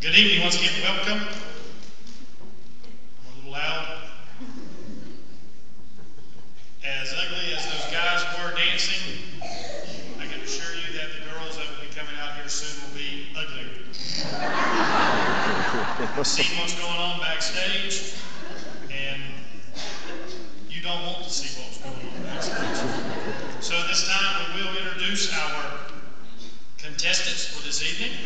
Good evening, once again, welcome. I'm a little loud. As ugly as those guys were dancing, I can assure you that the girls that will be coming out here soon will be uglier. See what's going on backstage, and you don't want to see what's going on backstage. So this time, we will introduce our contestants for this evening.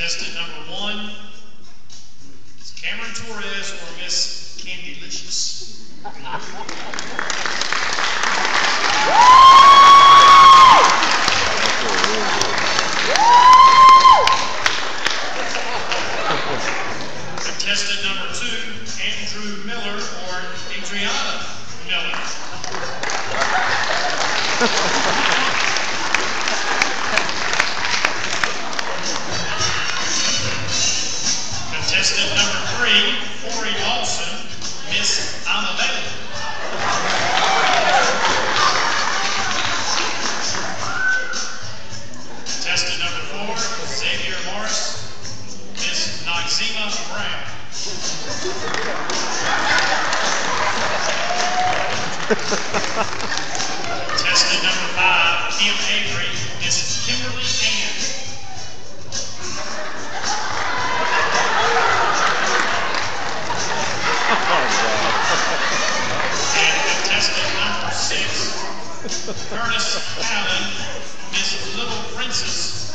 Contestant number one is Cameron Torres or Miss Contestant number five, Kim Avery, Miss Kimberly Ann. And contestant number six, Curtis Allen, Miss Little Princess.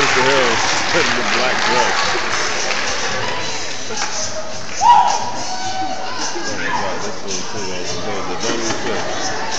George Harris in the black dress. Oh my god, that's really cool. I was going